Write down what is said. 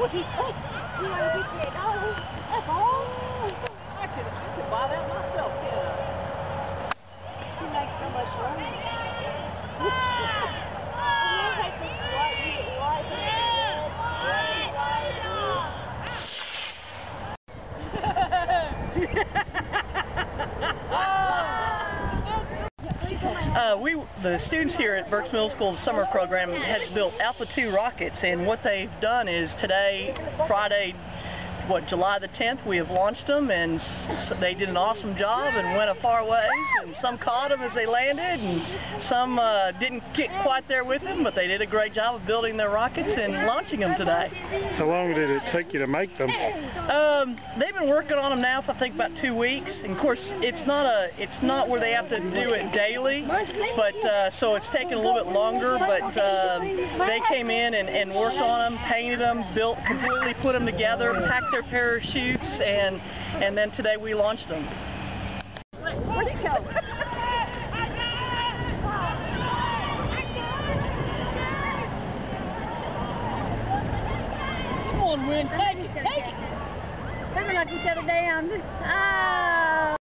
$258. That's all. I could, buy that myself. You Uh, we, the students here at Burks Middle School, summer program, has built Alpha 2 rockets, and what they've done is today, Friday, what, July the 10th, we have launched them, and they did an awesome job and went a far ways, and some caught them as they landed, and some uh, didn't get quite there with them, but they did a great job of building their rockets and launching them today. How long did it take you to make them? Um, they've been working on them now for I think about two weeks. And of course, it's not a, it's not where they have to do it daily, but uh, so it's taken a little bit longer. But um, they came in and, and worked on them, painted them, built, completely put them together, packed their parachutes, and and then today we launched them. Where'd it go? Come on, Win, take it, take it. They're gonna knock each other down. Ah.